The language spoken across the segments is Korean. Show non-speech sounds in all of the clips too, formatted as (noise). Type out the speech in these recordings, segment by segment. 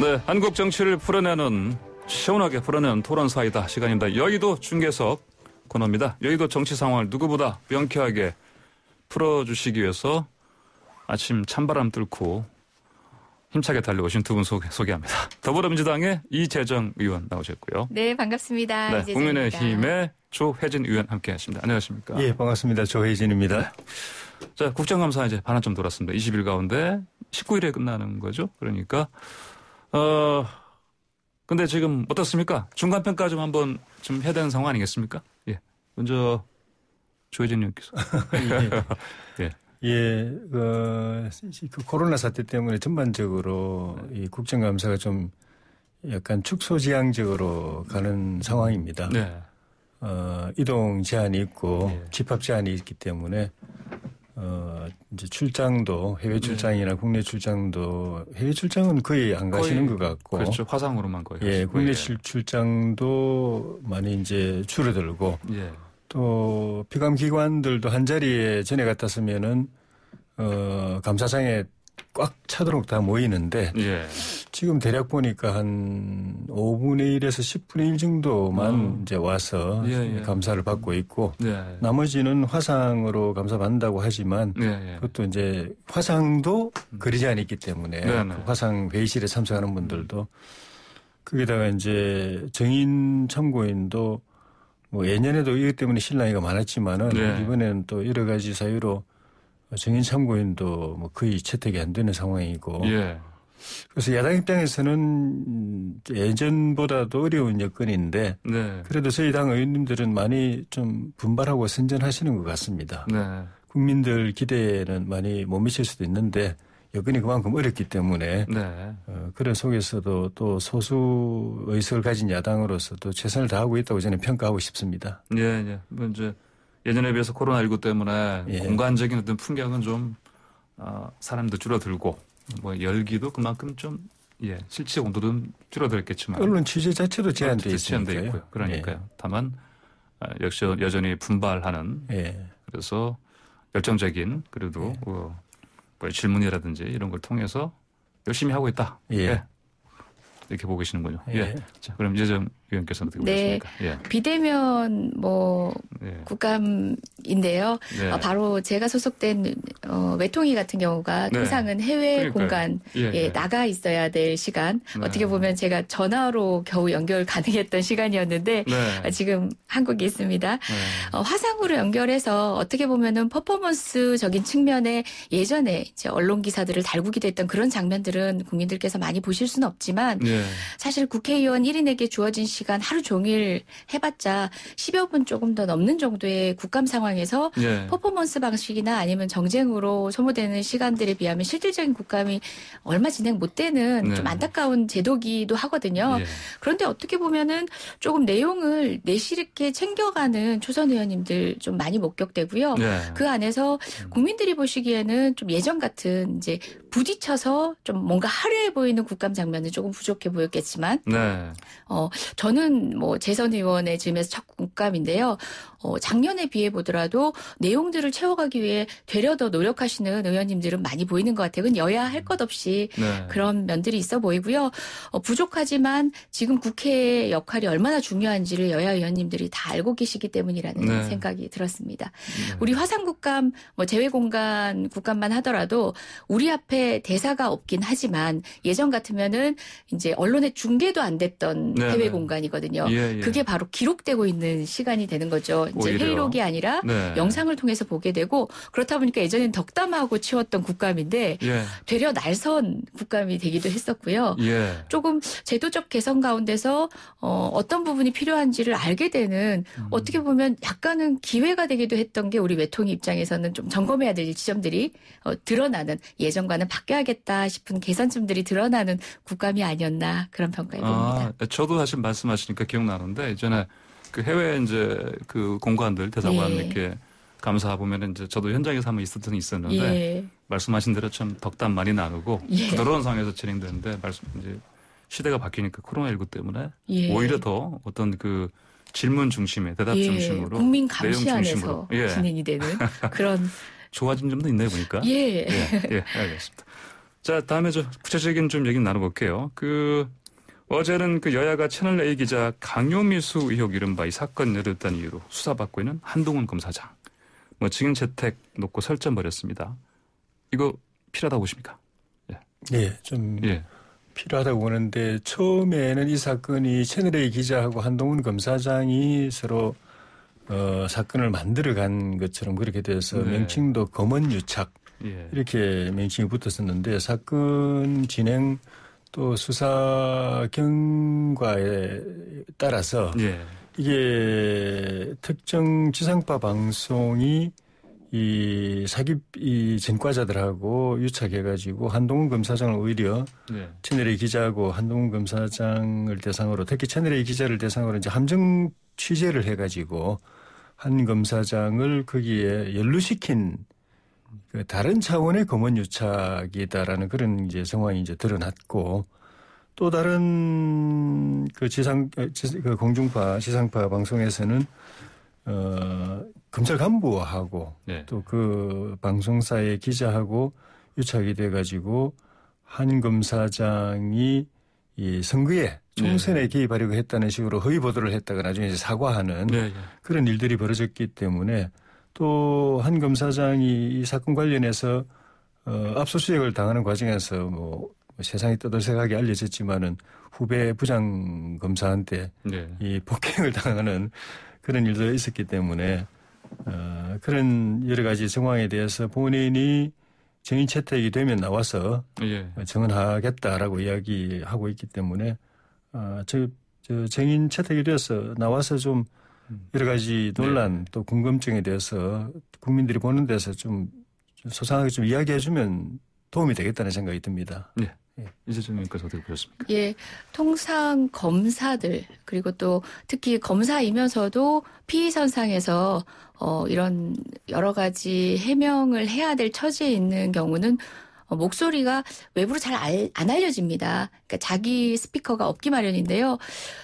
네, 한국 정치를 풀어내는 시원하게 풀어내는 토론 사이다 시간입니다. 여의도 중계석 코너입니다. 여의도 정치 상황을 누구보다 명쾌하게 풀어주시기 위해서 아침 찬바람 뚫고 힘차게 달려오신 두 분 소개, 소개합니다. 더불어민주당의 이재정 의원 나오셨고요. 네, 반갑습니다. 네, 이재정입니다. 국민의힘의 조혜진 의원 함께 하십니다. 안녕하십니까. 예, 반갑습니다. 조혜진입니다. 자, 국정감사 이제 반환점 돌았습니다. 20일 가운데 19일에 끝나는 거죠. 그러니까, 어, 근데 지금 어떻습니까? 중간 평가 좀 한번 좀 해야 되는 상황 아니겠습니까? 예. 먼저, 조혜진 의원께서. (laughs) 예. 예, 그, 그 코로나 사태 때문에 전반적으로 이 국정감사가 좀 약간 축소지향적으로 가는 상황입니다. 네. 어, 이동 제한이 있고 예. 집합 제한이 있기 때문에 어, 이제 출장도 해외 출장이나 국내 출장도 해외 출장은 거의 안 가시는 거의 것 같고 그렇죠. 화상으로만 거의. 예, 국내 예. 출, 출장도 많이 이제 줄어들고 예. 또 피감 기관들도 한 자리에 전에 같았으면은 어 감사장에 꽉 차도록 다 모이는데 예. 지금 대략 보니까 한 5분의 1에서 10분의 1 정도만 어. 이제 와서 예, 예. 감사를 받고 있고 네. 나머지는 화상으로 감사 받는다고 하지만 예, 예. 그것도 이제 화상도 거리 제한이 있기 때문에 네, 네. 그 화상 회의실에 참석하는 분들도 거기다가 이제 정인 참고인도 뭐 예년에도 이것 때문에 신랑이가 많았지만은 네. 이번에는 또 여러 가지 사유로 정인 참고인도 뭐 거의 채택이 안 되는 상황이고 예. 그래서 야당 입장에서는 음, 예전보다도 어려운 여건인데 네. 그래도 저희 당 의원님들은 많이 좀 분발하고 선전하시는 것 같습니다. 네. 국민들 기대에는 많이 못 미칠 수도 있는데 여건이 그만큼 어렵기 때문에 네. 어, 그런 속에서도 또 소수 의석을 가진 야당으로서도 최선을 다하고 있다고 저는 평가하고 싶습니다. 예, 예. 뭐 이제 예전에 비해서 코로나19 때문에 예. 공간적인 어떤 풍경은 좀, 어, 사람도 줄어들고, 뭐 열기도 그만큼 좀, 예, 실제 온도도 줄어들었겠지만. 언론 취재 자체도 제한돼 제한돼. 있고요. 그러니까요. 다만, 아, 역시 여전히 분발하는, 예. 예. 그래서 열정적인, 그래도, 예. 어, 뭐 질문이라든지 이런 걸 통해서 열심히 하고 있다. 예. 이렇게 보고 계시는군요. 예. 예. 자, 그럼 이재정 의원께서는 어떻게 네. 보십니까? 예. 비대면 뭐 예. 국감인데요. 네. 어, 바로 제가 소속된 어, 외통위 같은 경우가 네. 통상은 해외 그러니까요. 공간 예, 에 예. 나가 있어야 될 시간 네. 어떻게 보면 제가 전화로 겨우 연결 가능했던 시간이었는데 네. 아, 지금 한국에 있습니다. 네. 어, 화상으로 연결해서 어떻게 보면은 퍼포먼스적인 측면에 예전에 이제 언론 기사들을 달구기도 했던 그런 장면들은 국민들께서 많이 보실 수는 없지만 예. 사실 국회의원 1인에게 주어진 시간 하루 종일 해봤자 10여 분 조금 더 넘는 정도의 국감 상황에서 예. 퍼포먼스 방식이나 아니면 정쟁으로 소모되는 시간들에 비하면 실질적인 국감이 얼마 진행 못 되는 네. 좀 안타까운 제도기도 하거든요. 예. 그런데 어떻게 보면은 조금 내용을 내실 있게 챙겨가는 초선 의원님들 좀 많이 목격되고요. 예. 그 안에서 국민들이 보시기에는 좀 예전 같은 이제 부딪혀서 좀 뭔가 화려해 보이는 국감 장면은 조금 부족해 보였겠지만 네. 어 저는 뭐 재선 의원의 즈음에서 첫 국감인데요. 어 작년에 비해 보더라도 내용들을 채워가기 위해 되려 더 노력하시는 의원님들은 많이 보이는 것 같아요. 그건 여야 할 것 없이 네. 그런 면들이 있어 보이고요. 어, 부족하지만 지금 국회의 역할이 얼마나 중요한지를 여야 의원님들이 다 알고 계시기 때문이라는 네. 생각이 들었습니다. 네. 우리 화상국감, 뭐 제외공간 국감만 하더라도 우리 앞에 대사가 없긴 하지만 예전 같으면은 이제 언론에 중계도 안 됐던 네, 해외 네. 공간 이거든요. 예, 예. 그게 바로 기록되고 있는 시간이 되는 거죠. 이제 오히려. 회의록이 아니라 네. 영상을 통해서 보게 되고 그렇다 보니까 예전엔 덕담하고 치웠던 국감인데 예. 되려 날선 국감이 되기도 했었고요. 예. 조금 제도적 개선 가운데서 어, 어떤 부분이 필요한지를 알게 되는 음. 어떻게 보면 약간은 기회가 되기도 했던 게 우리 외통위 입장에서는 좀 점검해야 될 지점들이 어, 드러나는 예전과는 바뀌어야겠다 싶은 개선점들이 드러나는 국감이 아니었나 그런 평가해 봅니다. 아, 저도 사실 말씀 하시니까 기억나는데 예전에 그 해외 이제 그 공관들 대사관 예. 이렇게 감사 보면 이제 저도 현장에서 한번 있었던 있었는데 예. 말씀하신 대로 참 덕담 많이 나누고 예. 부드러운 상황에서 진행되는데 말씀 이제 시대가 바뀌니까 코로나19 때문에 예. 오히려 더 어떤 그 질문 중심의 대답 예, 중심으로 국민 감시 안에서 중심으로 예. 진행이 되는 그런 (laughs) 좋아진 점도 있네 보니까. 예. 예, 예, 알겠습니다. 자, 다음에 저 구체적인 좀 얘기 나눠볼게요. 그 어제는 그 여야가 채널 A 기자 강요미수 의혹 이른바 이 사건 여렸다는 이유로 수사받고 있는 한동훈 검사장. 뭐 증인 채택 놓고 설전 벌였습니다. 이거 필요하다고 보십니까? 예, 좀 예. 필요하다고 보는데 처음에는 이 사건이 채널A 기자하고 한동훈 검사장이 서로 어, 사건을 만들어 간 것처럼 그렇게 돼서 네. 명칭도 검언유착 예. 이렇게 명칭이 붙었었는데 사건 진행 또 수사 경과에 따라서 예. 이게 특정 지상파 방송이 이 사기 이 전과자들하고 유착해가지고 한동훈 검사장을 오히려 네. 채널A 기자하고 한동훈 검사장을 대상으로 특히 채널A 기자를 대상으로 이제 함정 취재를 해가지고 한 검사장을 거기에 연루시킨 그 다른 차원의 검언 유착이다라는 그런 이제 상황이 이제 드러났고 또 다른 그 지상 어, 지- 그 공중파 지상파 방송에서는 어 검찰 간부하고 네. 또그 방송사의 기자하고 유착이 돼 가지고 한 검사장이 이 선거에 총선에 개입하려고 했다는 식으로 허위 보도를 했다가 나중에 이제 사과하는 네. 예. 그런 일들이 벌어졌기 때문에 또 한 검사장이 이 사건 관련해서 어, 압수수색을 당하는 과정에서 뭐 세상이 떠들썩하게 알려졌지만은 후배 부장 검사한테 네. 이 폭행을 (laughs) 당하는 그런 일도 있었기 때문에 어, 그런 여러 가지 정황에 대해서 본인이 정인 채택이 되면 나와서 예. 정언하겠다라고 이야기하고 있기 때문에 어, 저, 저 정인 채택이 돼서 나와서 좀 여러 가지 논란 또 궁금증에 대해서 국민들이 보는 데서 좀 소상하게 좀 이야기해주면 도움이 되겠다는 생각이 듭니다. 이재정 의원께서 어떻게 보셨습니까? 예, 통상 검사들 그리고 또 특히 검사이면서도 피의 선상에서 어 이런 여러 가지 해명을 해야 될 처지에 있는 경우는 어, 목소리가 외부로 잘 안 알려집니다. 그러니까 자기 스피커가 없기 마련인데요.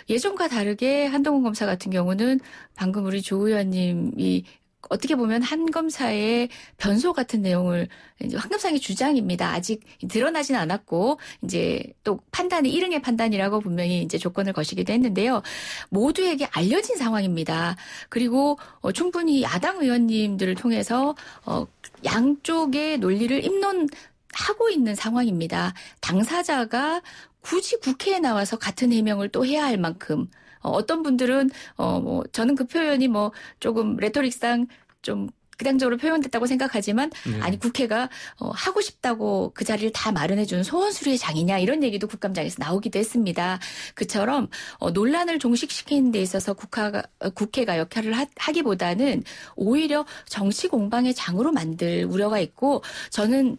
예전과 다르게 한동훈 검사 같은 경우는 방금 우리 조 의원님이 어떻게 보면 한 검사의 변소 같은 내용을 이제 황금상의 주장입니다. 아직 드러나진 않았고 이제 또 판단이 일응의 판단이라고 분명히 이제 조건을 거시기도 했는데요. 모두에게 알려진 상황입니다. 그리고 어, 충분히 야당 의원님들을 통해서 어, 양쪽의 논리를 입론 하고 있는 상황입니다. 당사자가 굳이 국회에 나와서 같은 해명을 또 해야 할 만큼 어, 어떤 분들은 어 뭐 저는 그 표현이 뭐 조금 레토릭상 좀 그당적으로 표현됐다고 생각하지만 네. 아니 국회가 어, 하고 싶다고 그 자리를 다 마련해 주는 소원수리의 장이냐 이런 얘기도 국감장에서 나오기도 했습니다. 그처럼 어, 논란을 종식시키는 데 있어서 국가가 어, 국회가 역할을 하, 하기보다는 오히려 정치 공방의 장으로 만들 우려가 있고 저는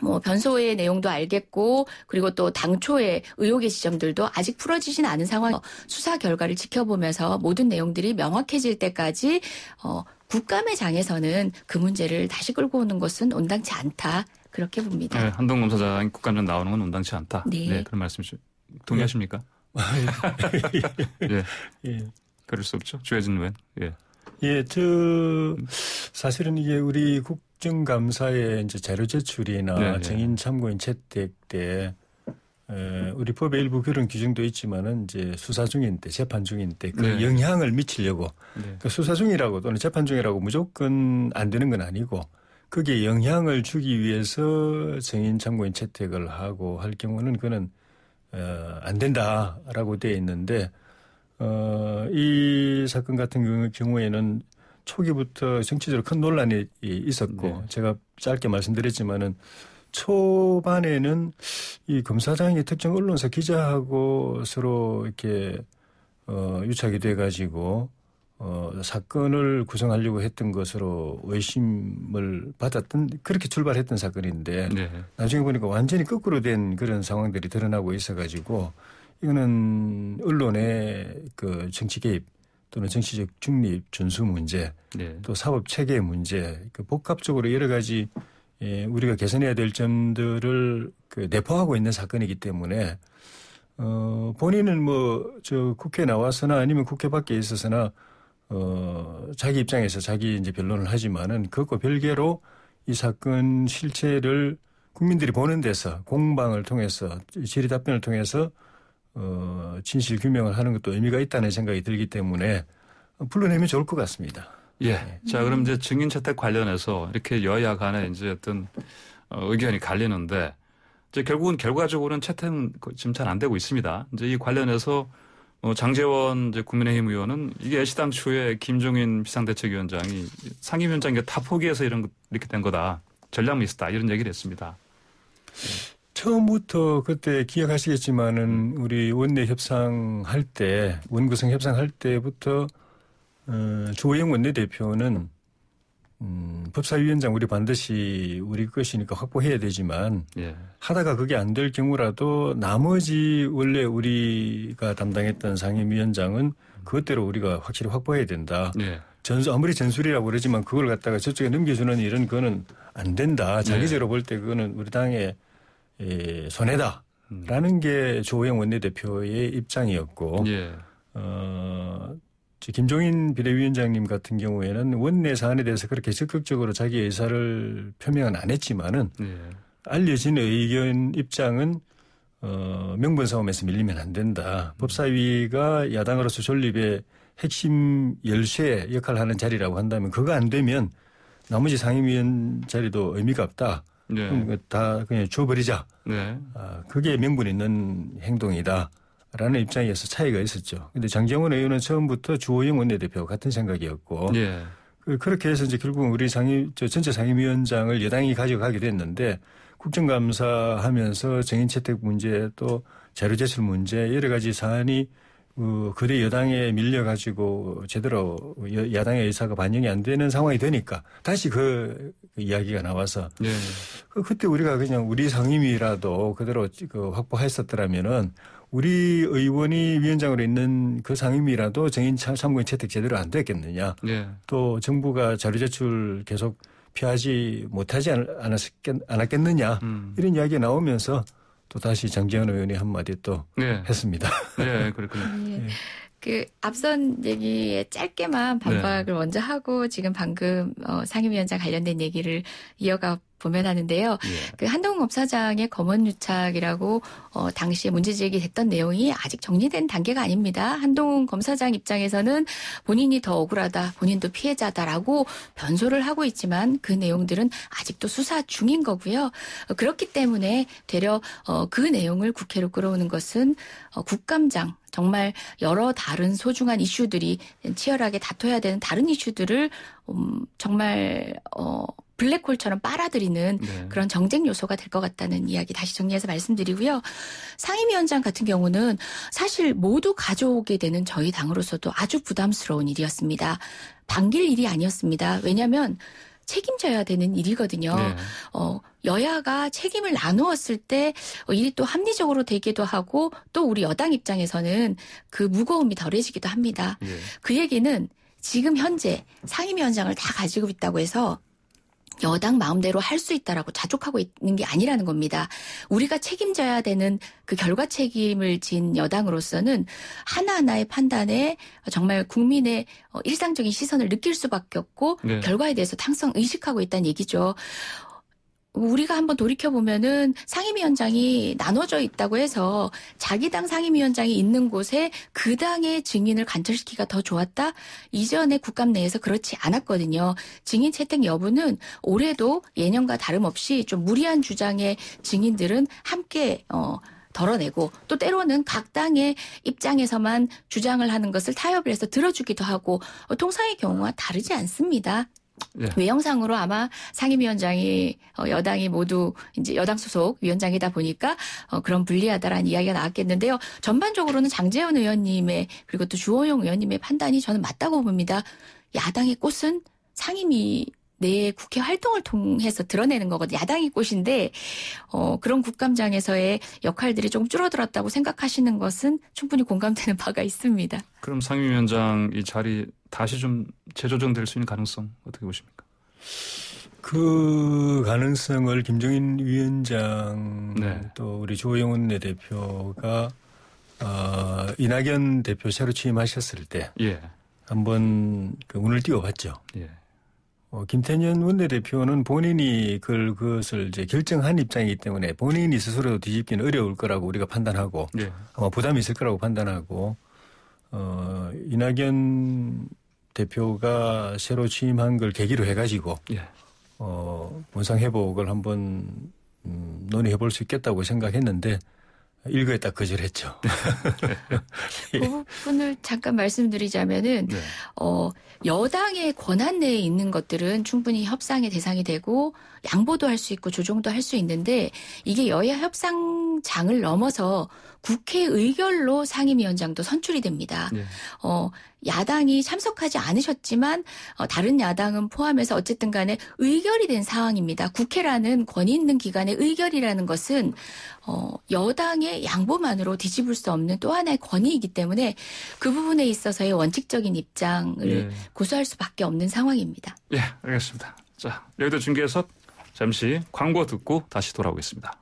뭐 변소의 내용도 알겠고 그리고 또 당초의 의혹의 지점들도 아직 풀어지진 않은 상황 수사 결과를 지켜보면서 모든 내용들이 명확해질 때까지 어 국감의 장에서는 그 문제를 다시 끌고 오는 것은 온당치 않다 그렇게 봅니다. 네, 한동훈 검사장이 국감장 나오는 건 온당치 않다. 네. 그런 말씀이시 동의하십니까? 예. (laughs) 예. 그럴 수 없죠. 주혜진 의원. 예. 예, 저 사실은 이게 우리 국 정 감사의 이제 자료 제출이나 네, 네. 정인 참고인 채택 때 에, 우리 법의 일부 그런 규정도 있지만은 이제 수사 중인 때, 재판 중인 때그 네. 영향을 미치려고 네. 그 수사 중이라고 또는 재판 중이라고 무조건 안 되는 건 아니고 거기에 영향을 주기 위해서 정인 참고인 채택을 하고 할 경우는 그는 어, 안 된다라고 되어 있는데 어, 이 사건 같은 경우- 경우에는 초기부터 정치적으로 큰 논란이 이- 있었고 네. 제가 짧게 말씀드렸지만은 초반에는 이 검사장이 특정 언론사 기자하고 서로 이렇게 어, 유착이 돼가지고 어, 사건을 구성하려고 했던 것으로 의심을 받았던 그렇게 출발했던 사건인데 네. 나중에 보니까 완전히 거꾸로 된 그런 상황들이 드러나고 있어가지고 이거는 언론의 그 정치 개입 또는 정치적 중립 준수 문제 네. 또 사법 체계 문제 그 복합적으로 여러 가지 예, 우리가 개선해야 될 점들을 그 내포하고 있는 사건이기 때문에 어 본인은 뭐 저 국회 에 나와서나 아니면 국회 밖에 있어서나 어 자기 입장에서 자기 이제 변론을 하지만은 그것과 별개로 이 사건 실체를 국민들이 보는 데서 공방을 통해서 질의 답변을 통해서 어, 진실 규명을 하는 것도 의미가 있다는 생각이 들기 때문에 불러내면 좋을 것 같습니다. 예. 자, 그럼 이제 증인 채택 관련해서 이렇게 여야 간에 이제 어떤 어, 의견이 갈리는데 이제 결국은 결과적으로는 채택은 지금 잘 안 되고 있습니다. 이제 이 관련해서 어, 장재원 이제 국민의힘 의원은 이게 애시당 초에 김종인 비상대책위원장이 상임위원장이 다 포기해서 이런 것 이렇게 된 거다. 전략 미스다. 이런 얘기를 했습니다. 처음부터 그때 기억하시겠지만은 우리 원내 협상할 때 원구성 협상할 때부터 어, 조영 원내대표는 음, 법사위원장 우리 반드시 우리 것이니까 확보해야 되지만 예. 하다가 그게 안 될 경우라도 나머지 원래 우리가 담당했던 상임위원장은 그것대로 우리가 확실히 확보해야 된다. 예. 전수 아무리 전술이라고 그러지만 그걸 갖다가 저쪽에 넘겨주는 일은 그거는 안 된다. 자기적으로 볼때 그거는 우리 당의 예, 손해다라는 게 조호영 원내대표의 입장이었고 예. 어, 저 김종인 비대위원장님 같은 경우에는 원내 사안에 대해서 그렇게 적극적으로 자기 의사를 표명은 안 했지만은 예. 알려진 의견 입장은 어, 명분 싸움에서 밀리면 안 된다. 법사위가 야당으로서 존립의 핵심 열쇠 역할을 하는 자리라고 한다면 그거 안 되면 나머지 상임위원 자리도 의미가 없다. 그거 다 그냥 줘버리자. 네. 아, 그게 명분 있는 행동이다. 라는 입장에서 차이가 있었죠. 근데 장정원 의원은 처음부터 주호영 원내대표와 같은 생각이었고 예. 그- 그렇게 해서 이제 결국은 우리 상임, 저 전체 상임위원장을 여당이 가져가게 됐는데 국정감사하면서 정인 채택 문제 또 자료 제출 문제 여러 가지 사안이 어, 그대 여당에 밀려가지고 제대로 여- 야당의 의사가 반영이 안 되는 상황이 되니까 다시 그, 그 이야기가 나와서 예. 그- 그때 우리가 그냥 우리 상임위라도 그대로 그 확보했었더라면은 우리 의원이 위원장으로 있는 그 상임위라도 정인 참- 참고인 채택 제대로 안 됐겠느냐. 예. 또 정부가 자료 제출 계속 피하지 못하지 않- 않았겠, 않았겠느냐. 음. 이런 이야기가 나오면서 또 다시 장재현 의원이 한마디 또 (laughs) 예. 했습니다. 예. 그렇군요. 예. 그 앞선 얘기에 짧게만 반박을 먼저 하고 지금 방금 어, 상임위원장 관련된 얘기를 이어가 보면 하는데요. 예. 그 한동훈 검사장의 검언유착이라고 어, 당시에 문제 제기 됐던 내용이 아직 정리된 단계가 아닙니다. 한동훈 검사장 입장에서는 본인이 더 억울하다, 본인도 피해자다라고 변소를 하고 있지만 그 내용들은 아직도 수사 중인 거고요. 어, 그렇기 때문에 되려 어, 그 내용을 국회로 끌어오는 것은 어, 국감장 정말 여러 다른 소중한 이슈들이 치열하게 다퉈야 되는 다른 이슈들을 음, 정말 어, 블랙홀처럼 빨아들이는 네. 그런 정쟁 요소가 될 것 같다는 이야기 다시 정리해서 말씀드리고요. 상임위원장 같은 경우는 사실 모두 가져오게 되는 저희 당으로서도 아주 부담스러운 일이었습니다. 반길 일이 아니었습니다. 왜냐하면 책임져야 되는 일이거든요. 네. 어, 여야가 책임을 나누었을 때 어, 일이 또 합리적으로 되기도 하고 또 우리 여당 입장에서는 그 무거움이 덜해지기도 합니다. 예. 그 얘기는 지금 현재 상임위원장을 다 가지고 있다고 해서 여당 마음대로 할 수 있다라고 자족하고 있는 게 아니라는 겁니다. 우리가 책임져야 되는 그 결과 책임을 진 여당으로서는 하나하나의 판단에 정말 국민의 어, 일상적인 시선을 느낄 수밖에 없고 네. 결과에 대해서 항상 의식하고 있다는 얘기죠. 우리가 한번 돌이켜 보면은 상임위원장이 나눠져 있다고 해서 자기 당 상임위원장이 있는 곳에 그 당의 증인을 관철시키기가 더 좋았다. 이전에 국감 내에서 그렇지 않았거든요. 증인 채택 여부는 올해도 예년과 다름없이 좀 무리한 주장의 증인들은 함께 어. 덜어내고 또 때로는 각 당의 입장에서만 주장을 하는 것을 타협을 해서 들어주기도 하고 어, 통상의 경우와 다르지 않습니다. 예. 외형상으로 아마 상임위원장이 어, 여당이 모두 이제 여당 소속 위원장이다 보니까 어, 그런 불리하다라는 이야기가 나왔겠는데요. 전반적으로는 장재현 의원님의 그리고 또 주호영 의원님의 판단이 저는 맞다고 봅니다. 야당의 꽃은 상임위 내 국회 활동을 통해서 드러내는 거거든요. 야당이 꽃인데 어, 그런 국감장에서의 역할들이 좀 줄어들었다고 생각하시는 것은 충분히 공감되는 (laughs) 바가 있습니다. 그럼 상임위원장 이 자리 다시 좀 재조정될 수 있는 가능성 어떻게 보십니까? 그 가능성을 김종인 위원장 네. 또 우리 조영훈 내 대표가 어, 이낙연 대표 새로 취임하셨을 때 예. 한번 그 운을 띄워봤죠. 예. 어, 김태년 원내대표는 본인이 그, 그것을 이제 결정한 입장이기 때문에 본인이 스스로 뒤집기는 어려울 거라고 우리가 판단하고 예. 아마 부담이 있을 거라고 판단하고 어, 이낙연 대표가 새로 취임한 걸 계기로 해가지고 예. 어, 원상 회복을 한번 음, 논의해 볼 수 있겠다고 생각했는데 일거에 딱 거절했죠. (laughs) 그 부분을 잠깐 말씀드리자면은 네. 어, 여당의 권한 내에 있는 것들은 충분히 협상의 대상이 되고 양보도 할 수 있고 조정도 할 수 있는데 이게 여야 협상장을 넘어서 국회 의결로 상임위원장도 선출이 됩니다. 예. 어, 야당이 참석하지 않으셨지만 어, 다른 야당은 포함해서 어쨌든 간에 의결이 된 상황입니다. 국회라는 권위 있는 기관의 의결이라는 것은 어, 여당의 양보만으로 뒤집을 수 없는 또 하나의 권위이기 때문에 그 부분에 있어서의 원칙적인 입장을 예. 고수할 수밖에 없는 상황입니다. 예, 알겠습니다. 자, 여기도 중계해서 잠시 광고 듣고 다시 돌아오겠습니다.